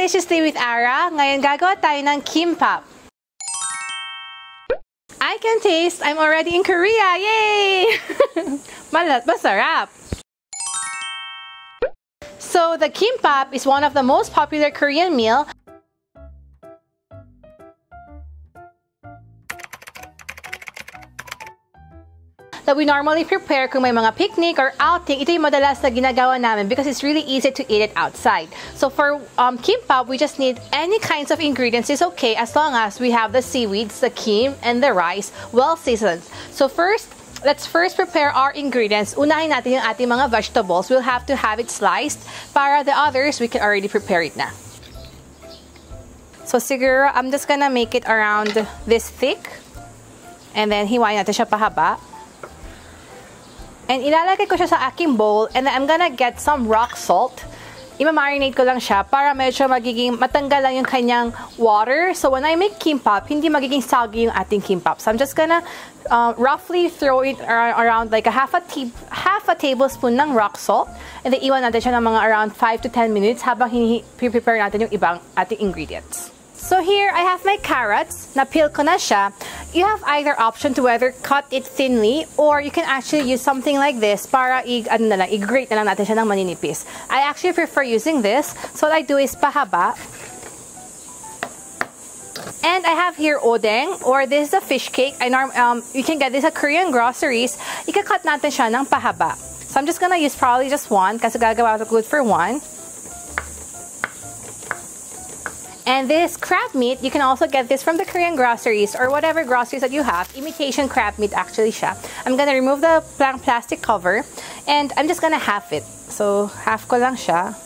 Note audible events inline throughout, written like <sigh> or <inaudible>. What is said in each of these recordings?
deliciously with Ara. Ngayon gagawa tayo ng kimbap. I can taste. I'm already in Korea. Yay! <laughs> Malat, masarap. So the kimbap is one of the most popular Korean meal that we normally prepare kung may mga picnic or outing, ito yung madalas na ginagawa namin because it's really easy to eat it outside. So for um, kimbap, we just need any kinds of ingredients is okay as long as we have the seaweeds, the kim, and the rice well seasoned. So first, let's first prepare our ingredients. Unahin natin yung ating mga vegetables. We'll have to have it sliced. Para the others, we can already prepare it na. So siguro, I'm just gonna make it around this thick. And then, hiwain natin siya pahaba. And ilalagay ko siya sa aking bowl and I'm gonna get some rock salt. Ima-marinate ko lang siya para medyo magiging matanggal lang yung kanyang water. So when I make kimbap, hindi magiging soggy yung ating kimbap. So I'm just gonna uh, roughly throw it around like a half a, half a tablespoon ng rock salt. And then iwan natin siya ng mga around 5 to 10 minutes habang prepare natin yung ibang ating ingredients. So here, I have my carrots. Na-peel ko na siya. You have either option to whether cut it thinly or you can actually use something like this para i, ano na lang, i-grate na lang natin siya ng maninipis. I actually prefer using this. So what I do is pahaba. And I have here odeng or this is a fish cake. I norm, um, you can get this at Korean groceries. Ika-cut natin siya ng pahaba. So I'm just gonna use probably just one kasi gagawa ko good for one. And this crab meat, you can also get this from the Korean groceries or whatever groceries that you have. Imitation crab meat actually siya. I'm gonna remove the plastic cover and I'm just gonna half it. So, half ko lang siya.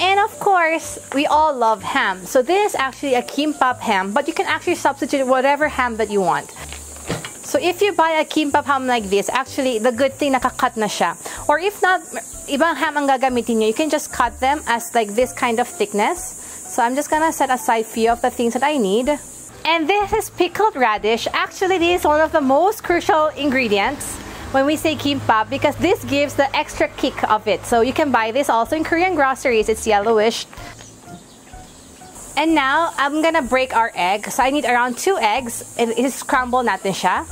And of course, we all love ham. So this is actually a kimbap ham, but you can actually substitute whatever ham that you want. So if you buy a kimbap ham like this, actually, the good thing, nakakat na siya. Or if not, ibang ham ang gagamitin nyo, you can just cut them as like this kind of thickness. So I'm just gonna set aside few of the things that I need. And this is pickled radish. Actually, this is one of the most crucial ingredients when we say kimbap because this gives the extra kick of it. So you can buy this also in Korean groceries. It's yellowish. And now, I'm gonna break our egg. So I need around two eggs. It is scramble natin siya.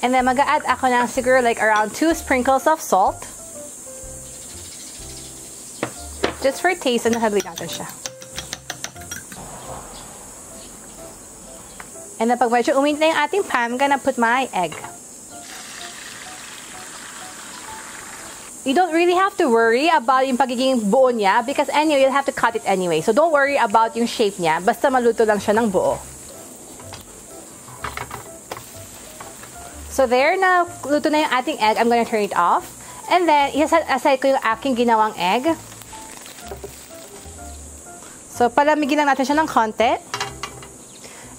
And then mag-add ako ng siguro like around two sprinkles of salt. Just for taste, and nahagli natin siya. And then pag medyo uminit na yung ating pan, I'm gonna put my egg. You don't really have to worry about yung pagiging buo niya because anyway, you'll have to cut it anyway. So don't worry about yung shape niya. Basta maluto lang siya ng buo. So there na luto na yung ating egg. I'm gonna turn it off. And then, isaset aside ko yung aking ginawang egg. So, palamigin lang natin siya ng konti.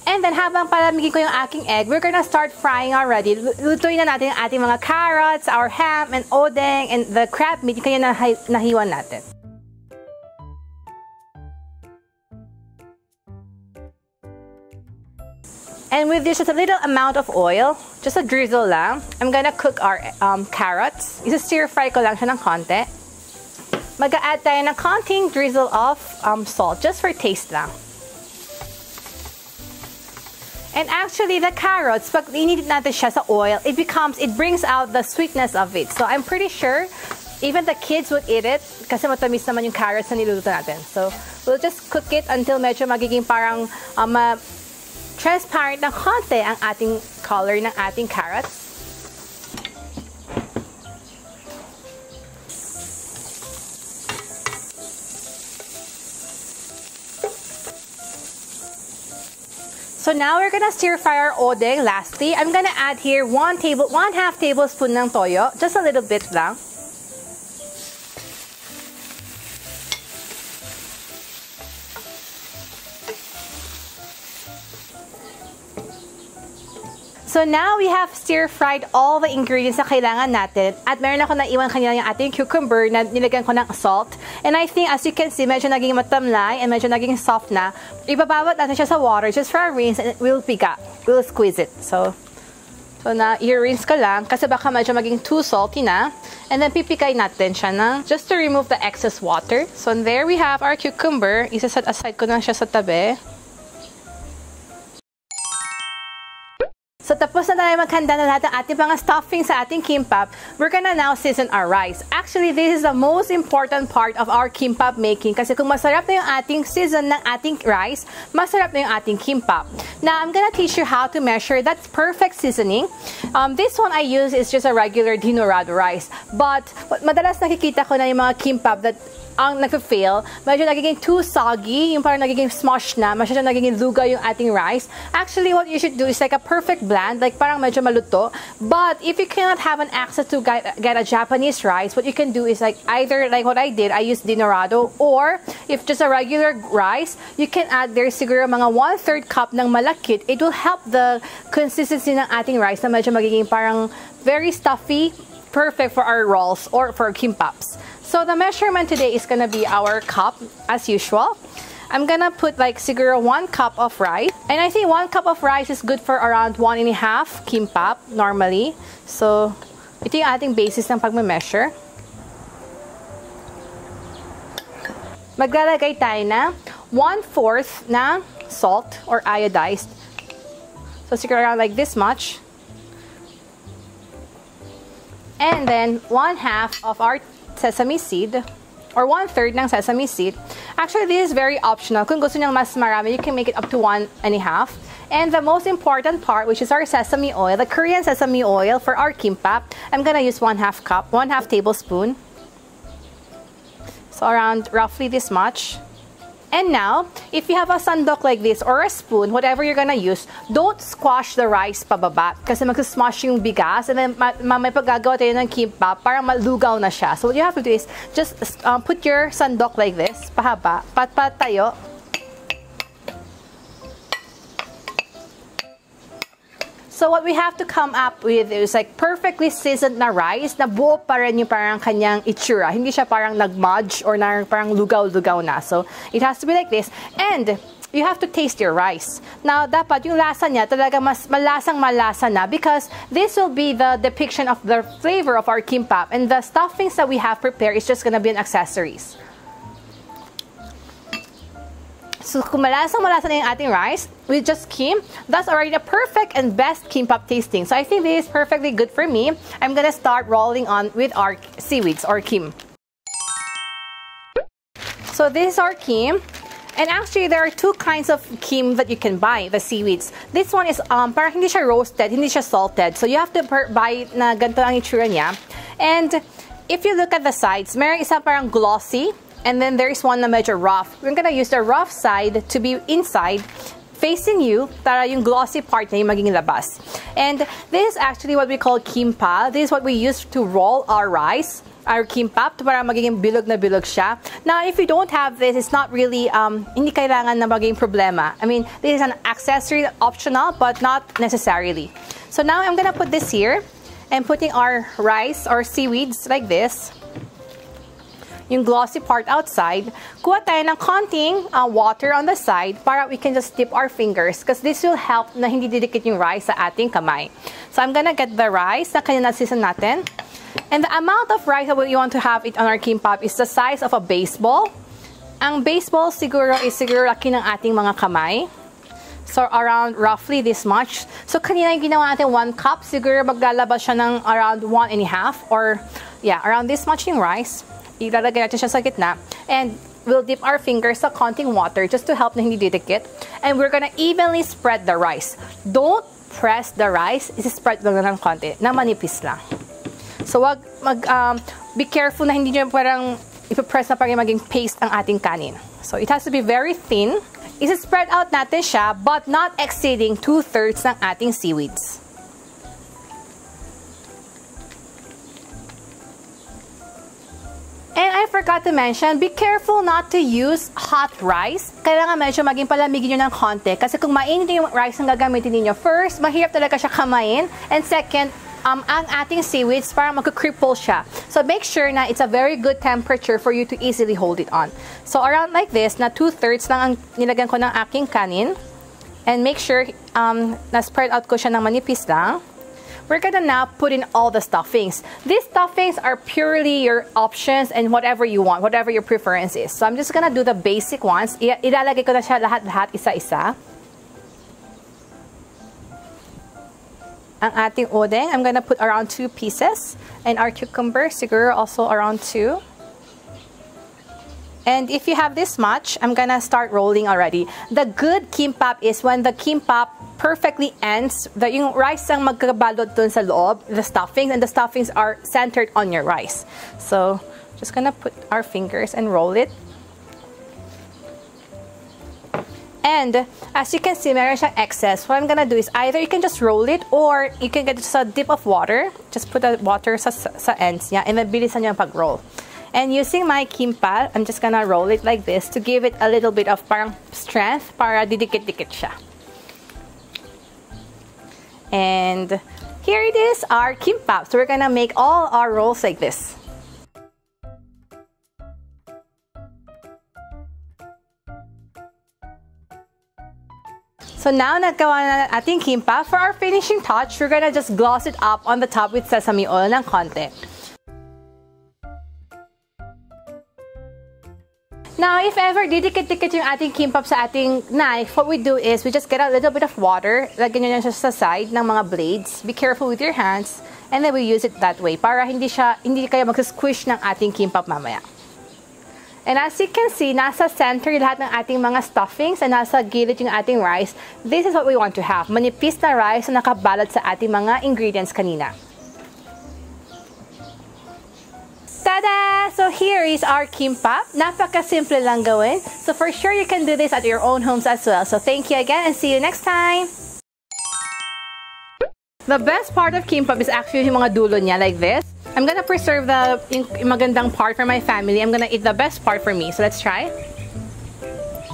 And then, habang palamigin ko yung aking egg, we're gonna start frying already. Lutuin na natin yung ating mga carrots, our ham, and odeng, and the crab meat, kanya nahi nahiwan natin. And with this, just a little amount of oil, just a drizzle lang, I'm gonna cook our um, carrots. Isa-stir fry ko lang siya ng konti. Mag-add tayo ng konting drizzle of um, salt, just for taste lang. And actually, the carrots, pag init natin siya sa oil, it becomes, it brings out the sweetness of it. So I'm pretty sure even the kids would eat it kasi matamis naman yung carrots na niluluto natin. So we'll just cook it until medyo magiging parang um, uh, transparent na konti ang ating color ng ating carrots. So now we're gonna stir fry our odeng. Lastly, I'm gonna add here one table, one half tablespoon ng toyo, just a little bit lang. So now we have stir-fried all the ingredients na kailangan natin. At meron ako naiwan kanina yung ating cucumber na nilagyan ko ng salt. And I think as you can see, medyo naging matamlay and medyo naging soft na. Ibabawat natin siya sa water just for a rinse and it will pick up. We'll squeeze it. So, So, na i-rinse ka lang kasi baka medyo maging too salty na. And then, pipikay natin siya na just to remove the excess water. So, there we have our cucumber. Isa-set aside ko na siya sa tabi. Na maghanda na lahat ng ating mga stuffing sa ating kimbap. We're gonna now season our rice. Actually, this is the most important part of our kimbap making kasi kung masarap na yung ating season ng ating rice, masarap na yung ating kimbap. Now, I'm gonna teach you how to measure that perfect seasoning. Um, this one I use is just a regular dinorado rice. But, madalas nakikita ko na yung mga kimbap that ang nagfe-fail, medyo nagiging too soggy, yung parang nagiging smush na, masyadong nagiging luga yung ating rice. Actually, what you should do is like a perfect blend, like parang medyo maluto. But if you cannot have an access to get, get a Japanese rice, what you can do is like either like what I did, I used dinorado, or if just a regular rice, you can add there siguro mga one-third cup ng malakit. It will help the consistency ng ating rice na medyo magiging parang very stuffy, perfect for our rolls or for kimbaps. So the measurement today is gonna be our cup as usual. I'm gonna put like siguro one cup of rice. And I think one cup of rice is good for around one and a half kimbap normally. So, ito yung ating basis ng pagme-measure. Maglalagay tayo na one-fourth na salt or iodized. So, siguro around like this much. And then, one half of our sesame seed or one-third ng sesame seed. Actually, this is very optional. Kung gusto niyang mas marami, you can make it up to one and a half. And the most important part, which is our sesame oil, the Korean sesame oil for our kimbap, I'm gonna use one half cup, one half tablespoon. So around roughly this much. And now, if you have a sandok like this or a spoon, whatever you're gonna use, don't squash the rice pababa kasi mag-smash yung bigas and then mamay paggagawa tayo ng kimbap, parang malugaw na siya. So what you have to do is just um, put your sandok like this, pahaba, pat-pat So what we have to come up with is like perfectly seasoned na rice na buo pa rin yung parang kanyang itsura. Hindi siya parang nagmudge or na parang lugaw-lugaw na. So it has to be like this. And you have to taste your rice. Now, dapat yung lasa niya talaga mas malasang malasa na because this will be the depiction of the flavor of our kimbap and the stuffings that we have prepared is just gonna be an accessories. So kung malasang malasa na yung ating rice with just kim, that's already the perfect and best kimbap tasting. So I think this is perfectly good for me. I'm gonna start rolling on with our seaweeds or kim. So this is our kim. And actually, there are two kinds of kim that you can buy, the seaweeds. This one is um, parang hindi siya roasted, hindi siya salted. So you have to buy na ganito ang itsura niya. And if you look at the sides, meron isang parang glossy and then there's one na medyo rough. We're gonna use the rough side to be inside facing you para yung glossy part na yung maging labas. And this is actually what we call kimpa. This is what we use to roll our rice our kimbap para magiging bilog na bilog siya. Now, if you don't have this, it's not really, um, hindi kailangan na maging problema. I mean, this is an accessory optional, but not necessarily. So now I'm gonna put this here and putting our rice or seaweeds like this yung glossy part outside, kuha tayo ng konting uh, water on the side para we can just dip our fingers because this will help na hindi didikit yung rice sa ating kamay. So I'm gonna get the rice na kanya season natin. And the amount of rice that we want to have it on our kimbap is the size of a baseball. Ang baseball siguro is siguro laki ng ating mga kamay. So, around roughly this much. So, kanina yung ginawa natin 1 cup, siguro maglalabas siya ng around 1 and a half or, yeah, around this much yung rice ilalagay natin siya sa gitna. And we'll dip our fingers sa konting water just to help na hindi didikit. And we're gonna evenly spread the rice. Don't press the rice. Isi-spread lang ng konti, na manipis lang. So, wag, mag, um, be careful na hindi nyo parang ipipress na parang maging paste ang ating kanin. So, it has to be very thin. Isi-spread out natin siya, but not exceeding two-thirds ng ating seaweeds. And I forgot to mention, be careful not to use hot rice. Kailangan medyo maging palamigin nyo ng konti. Kasi kung mainit yung rice ang gagamitin niyo first, mahirap talaga siya kamain. And second, um, ang ating seaweeds parang magkukripple siya. So make sure na it's a very good temperature for you to easily hold it on. So around like this, na two-thirds lang ang nilagyan ko ng aking kanin. And make sure um, na-spread out ko siya ng manipis lang. We're gonna now put in all the stuffings. These stuffings are purely your options and whatever you want, whatever your preference is. So I'm just gonna do the basic ones. I ilalagay ko na siya lahat-lahat isa-isa. Ang ating odeng, I'm gonna put around two pieces. And our cucumber, siguro also around two. And if you have this much, I'm gonna start rolling already. The good kimbap is when the kimbap perfectly ends, the, yung rice ang magkabalot dun sa loob, the stuffings, and the stuffings are centered on your rice. So, just gonna put our fingers and roll it. And as you can see, meron siyang excess. What I'm gonna do is either you can just roll it or you can get just a dip of water. Just put the water sa, sa ends niya and then bilisan niya pag-roll. And using my kimpa, I'm just gonna roll it like this to give it a little bit of parang strength para didikit-dikit siya. And here it is, our kimbap. So we're gonna make all our rolls like this. So now nagawa na ating kimbap. For our finishing touch, we're gonna just gloss it up on the top with sesame oil ng konti. Now, if ever didikit-dikit yung ating kimbap sa ating knife, what we do is we just get a little bit of water, lagyan nyo siya sa side ng mga blades. Be careful with your hands, and then we use it that way para hindi siya hindi kayo mag-squish ng ating kimbap mamaya. And as you can see, nasa center lahat ng ating mga stuffings and nasa gilid yung ating rice. This is what we want to have. Manipis na rice na nakabalot sa ating mga ingredients kanina. So here is our kimbap. Napaka-simple lang gawin. So for sure, you can do this at your own homes as well. So thank you again and see you next time! The best part of kimbap is actually yung mga dulo niya like this. I'm gonna preserve the yung magandang part for my family. I'm gonna eat the best part for me. So let's try.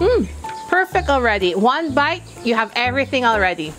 Mmm! Perfect already. One bite, you have everything already.